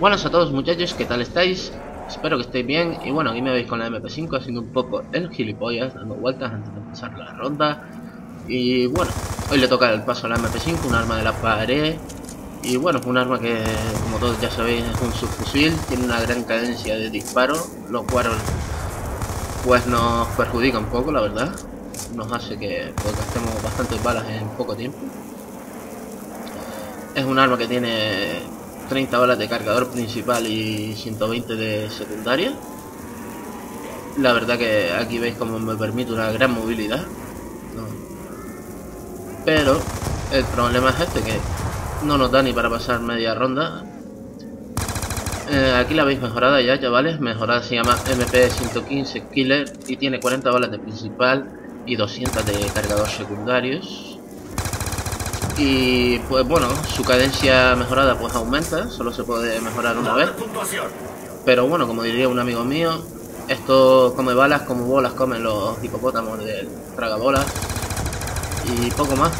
Buenas a todos muchachos, ¿qué tal estáis? Espero que estéis bien. Y bueno, aquí me veis con la MP5 haciendo un poco el gilipollas, dando vueltas antes de empezar la ronda. Y bueno, hoy le toca el paso a la MP5, un arma de la pared. Y bueno, un arma que como todos ya sabéis es un subfusil, tiene una gran cadencia de disparo Lo cual pues nos perjudica un poco la verdad. Nos hace que pues, gastemos bastantes balas en poco tiempo. Es un arma que tiene 30 balas de cargador principal y 120 de secundaria. La verdad que aquí veis como me permite una gran movilidad. Pero el problema es este, que no nos da ni para pasar media ronda. Eh, aquí la veis mejorada ya, chavales. Mejorada se llama MP115 Killer y tiene 40 balas de principal y 200 de cargador secundarios. Y pues bueno, su cadencia mejorada pues aumenta, solo se puede mejorar una vez. Pero bueno, como diría un amigo mío, esto come balas como bolas comen los hipopótamos del tragabolas. Y poco más.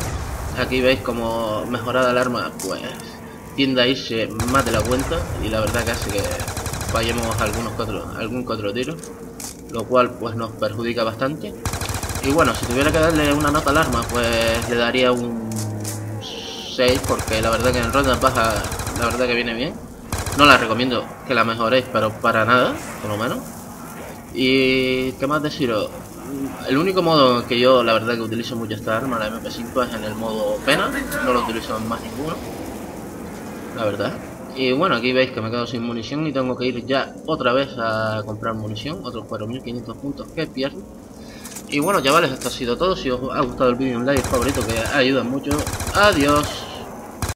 Aquí veis como mejorada el arma pues tiende a irse más de la cuenta y la verdad que hace que fallemos algunos algún que otro tiro. Lo cual pues nos perjudica bastante. Y bueno, si tuviera que darle una nota al arma pues le daría un porque la verdad que en ronda baja la verdad que viene bien. No la recomiendo que la mejoréis, pero para nada, por lo menos. Y qué más deciros, el único modo que yo la verdad que utilizo mucho esta arma, la MP5, es en el modo pena, no lo utilizo en más ninguno, la verdad. Y bueno, aquí veis que me quedo sin munición y tengo que ir ya otra vez a comprar munición, otros 4500 puntos que pierdo. Y bueno, chavales, esto ha sido todo. Si os ha gustado el vídeo, un like favorito que ayuda mucho. Adiós.